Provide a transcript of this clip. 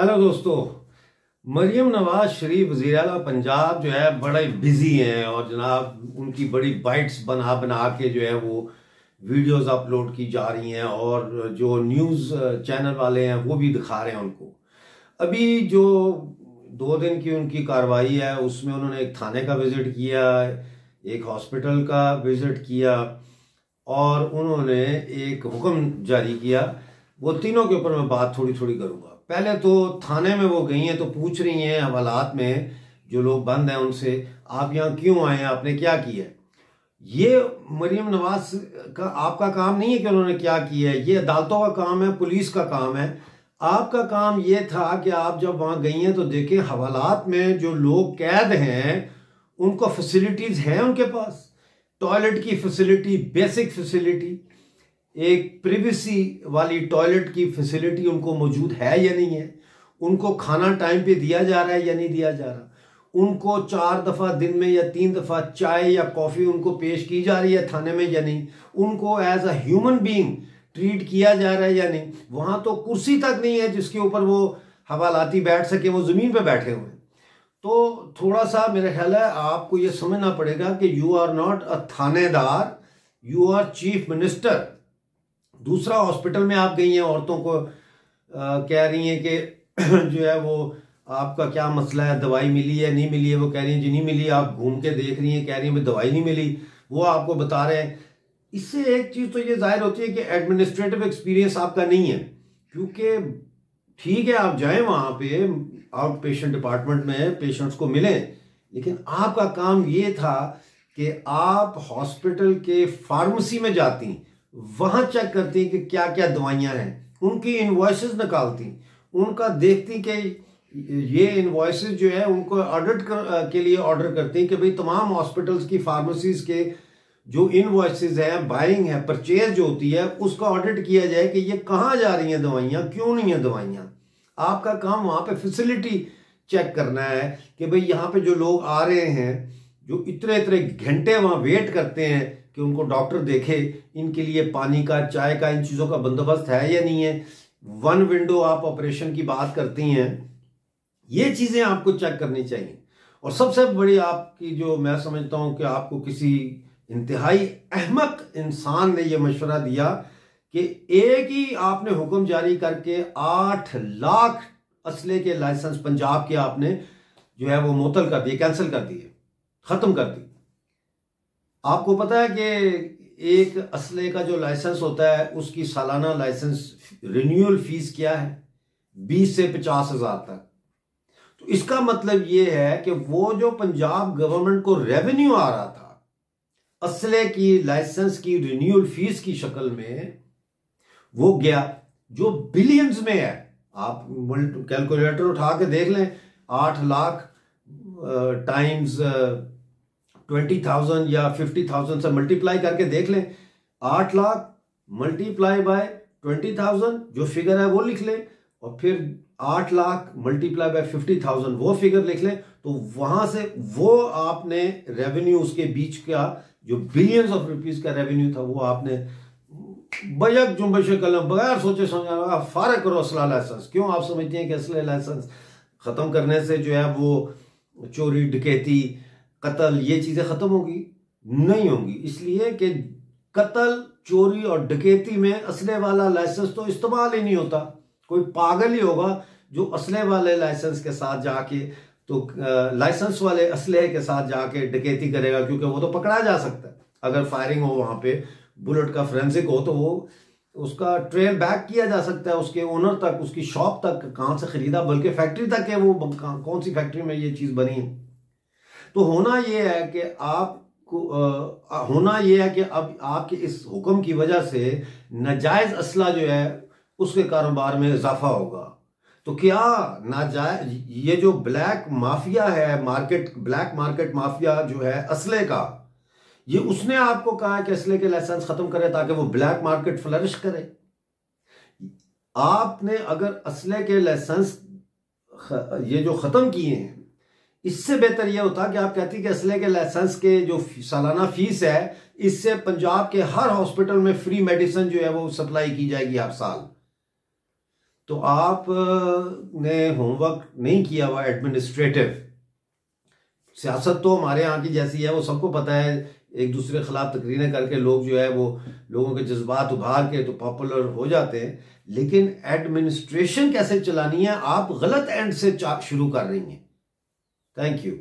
Hello दोस्तों, मरियम नवाज़ शरीफ अला पंजाब जो है बड़े बिज़ी हैं और जनाब उनकी बड़ी बाइट्स बना बना के जो है वो वीडियोस अपलोड की जा रही हैं और जो न्यूज़ चैनल वाले हैं वो भी दिखा रहे हैं उनको। अभी जो दो दिन की उनकी कार्रवाई है, उसमें उन्होंने एक थाने का विज़िट किया, एक हॉस्पिटल का विज़िट किया और उन्होंने एक हुक्म जारी किया। वो तीनों के ऊपर मैं बात थोड़ी थोड़ी करूँगा। पहले तो थाने में वो गई हैं तो पूछ रही हैं हवालात में, जो लोग बंद हैं उनसे, आप यहाँ क्यों आए हैं? आपने क्या किया है? ये मरियम नवाज़ का आपका काम नहीं है कि उन्होंने क्या किया है। ये अदालतों का काम है, पुलिस का काम है। आपका काम ये था कि आप जब वहाँ गई हैं तो देखें हवालात में जो लोग कैद हैं, उनको फैसिलिटीज़ हैं उनके पास। टॉयलेट की फैसिलिटी बेसिक फैसिलिटी एक प्रिवेसी वाली टॉयलेट की फैसिलिटी उनको मौजूद है या नहीं है? उनको खाना टाइम पे दिया जा रहा है या नहीं दिया जा रहा? उनको चार दफ़ा दिन में या तीन दफ़ा चाय या कॉफ़ी उनको पेश की जा रही है थाने में या नहीं? उनको as a human being treat किया जा रहा है या नहीं? वहाँ तो कुर्सी तक नहीं है जिसके ऊपर वो हवालाती बैठ सके, वो ज़मीन पर बैठे हुए तो थोड़ा सा मेरा ख्याल है आपको ये समझना पड़ेगा कि you are not a thanedar you are chief minister दूसरा हॉस्पिटल में आप गई हैं औरतों को आ, कह रही हैं कि जो है वो आपका क्या मसला है दवाई मिली है नहीं मिली है? वो कह रही हैं जी नहीं मिली। आप घूम के देख रही हैं कह रही हैं दवाई नहीं मिली। वो आपको बता रहे हैं। इससे एक चीज़ तो ये ज़ाहिर होती है कि एडमिनिस्ट्रेटिव एक्सपीरियंस आपका नहीं है क्योंकि ठीक है आप जाएँ वहाँ पे आउट पेशेंट डिपार्टमेंट में पेशेंट्स को मिलें लेकिन आपका काम ये था कि आप हॉस्पिटल के फार्मेसी में जाती वहाँ चेक करती कि क्या क्या दवाइयाँ हैं। उनकी इन्वॉइसेस निकालती उनका देखती कि ये इन्वॉइसेस जो है, उनको ऑडिट के लिए ऑर्डर करती कि भाई तमाम हॉस्पिटल्स की फार्मेसीज के जो इनवॉइसेस है बाइंग है परचेज जो होती है, उसका ऑडिट किया जाए कि ये कहाँ जा रही हैं दवाइयाँ, क्यों नहीं है दवाइयाँ। आपका काम वहाँ पे फैसिलिटी चेक करना है कि भाई यहाँ पे जो लोग आ रहे हैं, जो इतने इतने घंटे वहाँ वेट करते हैं कि उनको डॉक्टर देखे, इनके लिए पानी का, चाय का, इन चीज़ों का बंदोबस्त है या नहीं है। वन विंडो आप ऑपरेशन की बात करती हैं, ये चीज़ें आपको चेक करनी चाहिए। और सबसे बड़ी आपकी जो मैं समझता हूँ कि आपको किसी इंतहाई अहमक इंसान ने यह मशवरा दिया कि एक ही आपने हुक्म जारी करके आठ लाख असले के लाइसेंस पंजाब के आपने जो है वो मुतल कर दिए कैंसिल कर दिए, खत्म कर दिए। आपको पता है कि एक असले का जो लाइसेंस होता है, उसकी सालाना लाइसेंस रिन्यूअल फ़ीस क्या है? बीस से पचास हज़ार तक। तो इसका मतलब यह है कि वो जो पंजाब गवर्नमेंट को रेवेन्यू आ रहा था, असले की लाइसेंस की रिन्यूअल फ़ीस की शक्ल में, वो गया जो बिलियंस में है। आप कैलकुलेटर उठा के देख लें, आठ लाख टाइम्स ट्वेंटी थाउज़ेंड या फिफ्टी थाउज़ेंड से मल्टीप्लाई करके देख लें। आठ lakh multiply by twenty thousand जो फिगर है वो लिख लें। और फिर आठ lakh multiply by fifty thousand वो फिगर लिख लें। तो वहाँ से वो आपने रेवेन्यू उसके बीच का जो बिलियंस ऑफ़ रुपीज़ का रेवेन्यू था, वो आपने बजक जुम्बश कलम बगैर सोचे समझा फारक करो असला लाइसेंस क्यों आप समझते हैं कि असला लाइसेंस खत्म करने से जो है वो चोरी, डकैती कत्ल, ये चीज़ें ख़त्म होगी? नहीं होंगी। इसलिए कि कत्ल, चोरी और डकैती में असले वाला लाइसेंस तो इस्तेमाल ही नहीं होता। कोई पागल ही होगा जो असले वाले लाइसेंस के साथ जाके तो लाइसेंस वाले असले के साथ जाके डकैती करेगा, क्योंकि वो तो पकड़ा जा सकता है। अगर फायरिंग हो वहाँ पे, बुलेट का फ्रेंसिक हो तो वो उसका ट्रेल बैक किया जा सकता है, उसके ओनर तक, उसकी शॉप तक, कहाँ से खरीदा, बल्कि फैक्ट्री तक है वो कौन सी फैक्ट्री में ये चीज़ बनी है? तो होना यह है कि आपको होना यह है कि अब आपके इस हुक्म की वजह से नाजायज असला जो है, उसके कारोबार में इजाफा होगा। तो क्या नाजायज, ये जो ब्लैक माफिया है, मार्केट, ब्लैक मार्केट माफिया जो है असले का, ये उसने आपको कहा है कि असले के लाइसेंस खत्म करे ताकि वो ब्लैक मार्केट फ्लरिश करे। आपने अगर असले के लाइसेंस ये जो खत्म किए हैं इससे बेहतर यह होता कि आप कहती कि असले के लाइसेंस के जो सालाना फ़ीस है, इससे पंजाब के हर हॉस्पिटल में फ्री मेडिसिन जो है वो सप्लाई की जाएगी हर साल। तो आप ने होमवर्क नहीं किया हुआ एडमिनिस्ट्रेटिव। सियासत तो हमारे यहाँ की जैसी है, वो सबको पता है, एक दूसरे के खिलाफ तकरीरें करके लोग जो है वो लोगों के जज्बात उभार के तो पॉपुलर हो जाते हैं। लेकिन एडमिनिस्ट्रेशन कैसे चलानी है, आप गलत एंड से शुरू कर रही हैं। Thank you